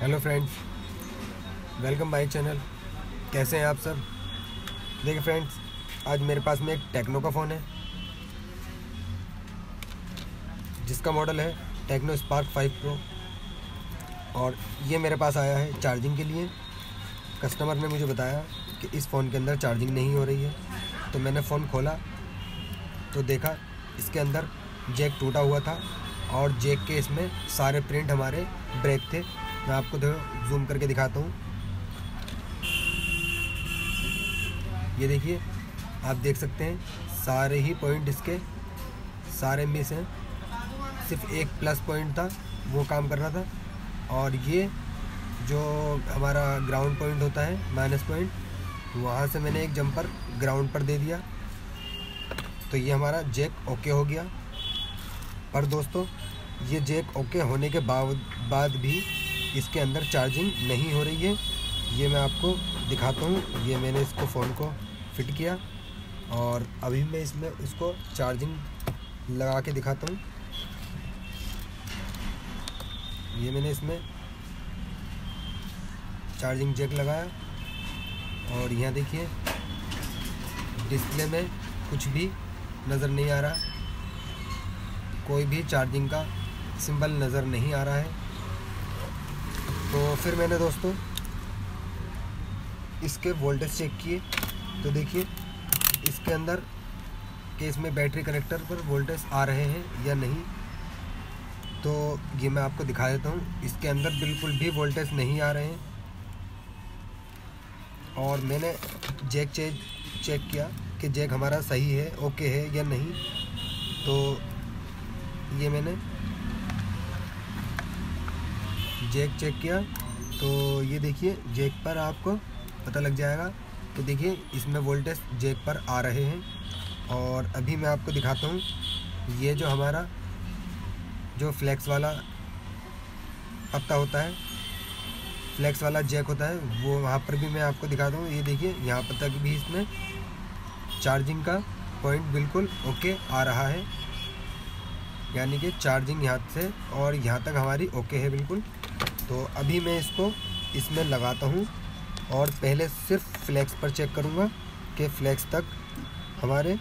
Hello friends welcome my channel कैसे हैं आप सब? देखिए फ्रेंड्स आज मेरे पास में एक टेक्नो का फ़ोन है, जिसका मॉडल है टेक्नो स्पार्क 5 प्रो और ये मेरे पास आया है चार्जिंग के लिए। कस्टमर ने मुझे बताया कि इस फ़ोन के अंदर चार्जिंग नहीं हो रही है। तो मैंने फ़ोन खोला तो देखा इसके अंदर जैक टूटा हुआ था और जैक के इसमें सारे प्रिंट हमारे ब्रेक थे। मैं आपको जूम करके दिखाता हूँ। ये देखिए, आप देख सकते हैं, सारे ही पॉइंट इसके, सारे मिस हैं। सिर्फ़ एक प्लस पॉइंट था, वो काम कर रहा था। और ये जो हमारा ग्राउंड पॉइंट होता है माइनस पॉइंट वहाँ से मैंने एक जंपर ग्राउंड पर दे दिया। तो ये हमारा जैक ओके हो गया। पर दोस्तों, ये जैक ओके होने के बाद भी इसके अंदर चार्जिंग नहीं हो रही है। ये मैं आपको दिखाता हूँ। ये मैंने इसको फ़ोन को फिट किया और अभी मैं इसमें इसको चार्जिंग लगा के दिखाता हूँ। ये मैंने इसमें चार्जिंग जैक लगाया और यहाँ देखिए डिस्प्ले में कुछ भी नज़र नहीं आ रहा। कोई भी चार्जिंग का सिंबल नज़र नहीं आ रहा है। तो फिर मैंने दोस्तों, इसके वोल्टेज चेक किए। तो देखिए, इसके अंदर के इसमें बैटरी कनेक्टर पर वोल्टेज आ रहे हैं या नहीं तो ये मैं आपको दिखा देता हूँ। इसके अंदर बिल्कुल भी वोल्टेज नहीं आ रहे हैं। और मैंने जैक चेक चेक किया कि जैक हमारा सही है ओके है या नहीं। तो ये मैंने जैक चेक किया तो ये देखिए, जैक पर आपको पता लग जाएगा तो देखिए, इसमें वोल्टेज जैक पर आ रहे हैं। और अभी मैं आपको दिखाता हूँ, ये जो हमारा, जो फ्लैक्स वाला पत्ता होता है, फ्लैक्स वाला जैक होता है, वो वहाँ पर भी मैं आपको दिखाता हूँ। ये देखिए, यहाँ पर तक भी इसमें चार्जिंग का पॉइंट बिल्कुल ओके आ रहा है। यानी कि चार्जिंग यहाँ से और यहाँ तक हमारी ओके है बिल्कुल। तो अभी मैं इसको इसमें लगाता हूँ और पहले सिर्फ़ फ्लैक्स पर चेक करूँगा कि फ्लैक्स तक हमारे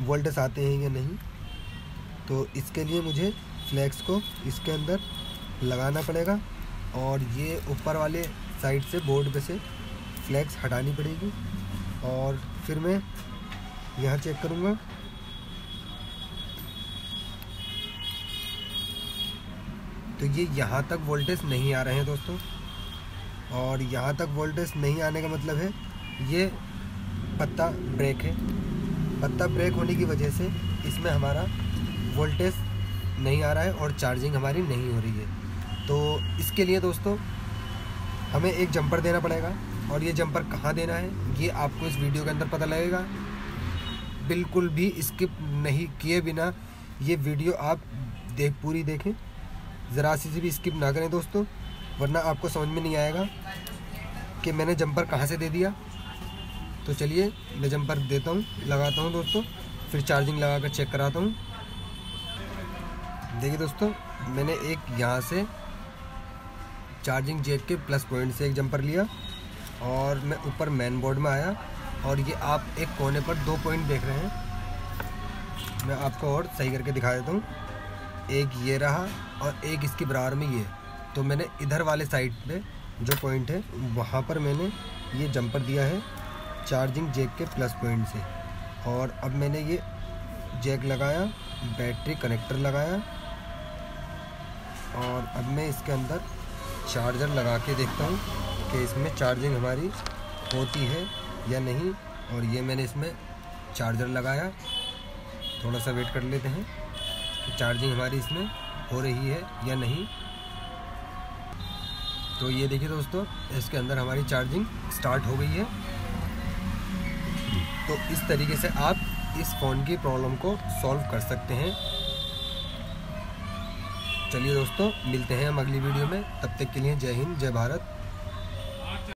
वोल्टेज आते हैं या नहीं। तो इसके लिए मुझे फ्लैक्स को इसके अंदर लगाना पड़ेगा और ये ऊपर वाले साइड से बोर्ड पे से फ्लैक्स हटानी पड़ेगी। और फिर मैं यहाँ चेक करूँगा तो ये यहाँ तक वोल्टेज नहीं आ रहे हैं दोस्तों। और यहाँ तक वोल्टेज नहीं आने का मतलब है, ये पत्ता ब्रेक है। पत्ता ब्रेक होने की वजह से इसमें हमारा वोल्टेज नहीं आ रहा है और चार्जिंग हमारी नहीं हो रही है। तो इसके लिए दोस्तों, हमें एक जंपर देना पड़ेगा। और ये जंपर कहाँ देना है, ये आपको इस वीडियो के अंदर पता लगेगा। बिल्कुल भी स्किप नहीं किए बिना ये वीडियो आप देख, पूरी देखें। ज़रा सी भी स्किप ना करें दोस्तों, वरना आपको समझ में नहीं आएगा कि मैंने जंपर कहाँ से दे दिया। तो चलिए, मैं जंपर देता हूँ, लगाता हूँ दोस्तों, फिर चार्जिंग लगा कर चेक कराता हूँ। देखिए दोस्तों, मैंने एक यहाँ से चार्जिंग जेक के प्लस पॉइंट से एक जंपर लिया और मैं ऊपर मेन बोर्ड में आया और ये आप एक कोने पर दो पॉइंट देख रहे हैं। मैं आपको और सही करके दिखा देता हूँ। एक ये रहा और एक इसकी बराबर में ये। तो मैंने इधर वाले साइड पे जो पॉइंट है, वहाँ पर मैंने ये जंपर दिया है चार्जिंग जैक के प्लस पॉइंट से। और अब मैंने ये जैक लगाया बैटरी कनेक्टर लगाया और अब मैं इसके अंदर चार्जर लगा के देखता हूँ कि इसमें चार्जिंग हमारी होती है या नहीं। और ये मैंने इसमें चार्जर लगाया। थोड़ा सा वेट कर लेते हैं। चार्जिंग हमारी इसमें हो रही है या नहीं। तो ये देखिए दोस्तों, इसके अंदर हमारी चार्जिंग स्टार्ट हो गई है। तो इस तरीके से आप इस फ़ोन की प्रॉब्लम को सॉल्व कर सकते हैं। चलिए दोस्तों, मिलते हैं हम अगली वीडियो में। तब तक के लिए जय हिंद, जय भारत।